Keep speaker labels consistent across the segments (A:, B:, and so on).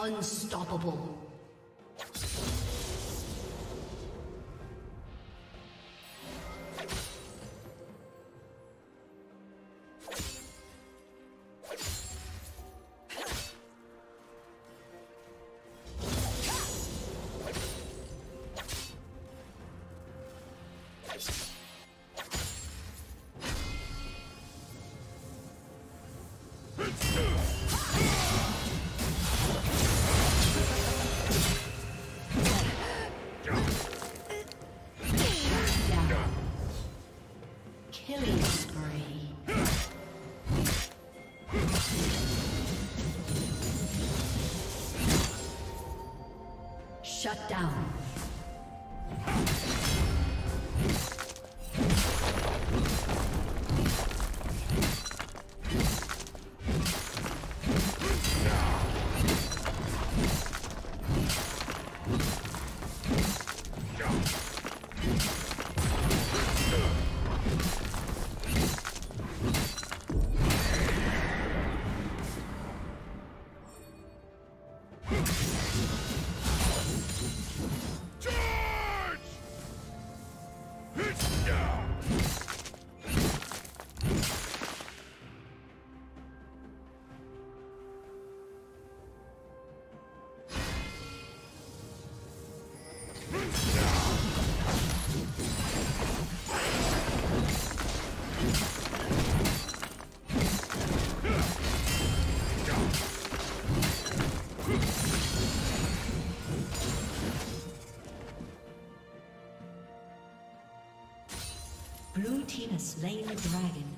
A: Unstoppable. Shut down. Slain the dragon.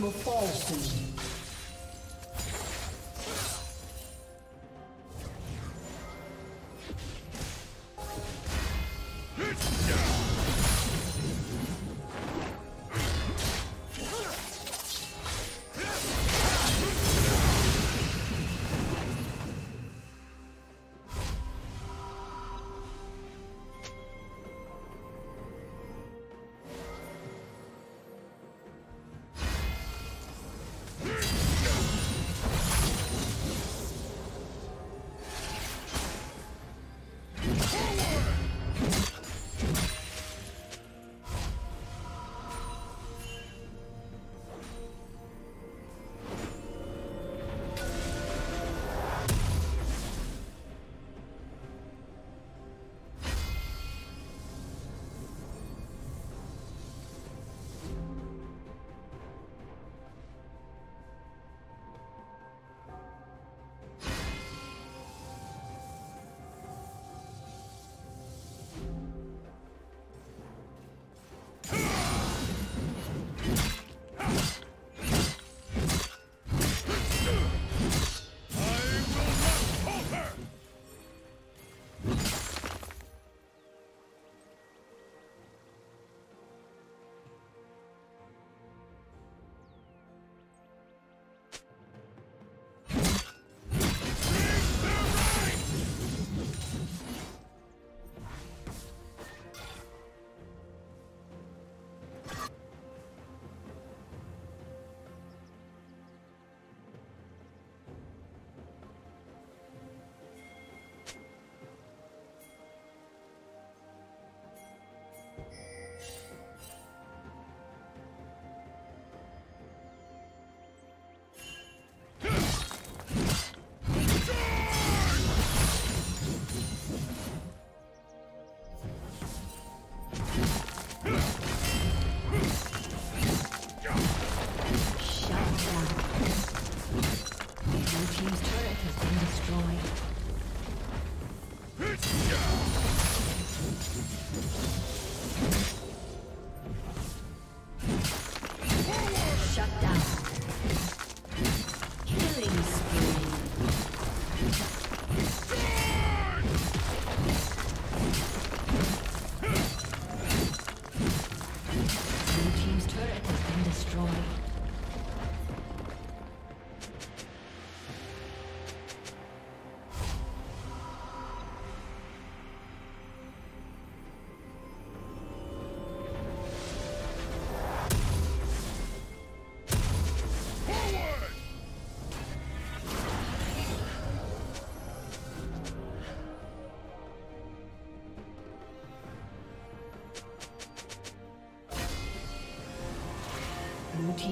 A: Will fall soon.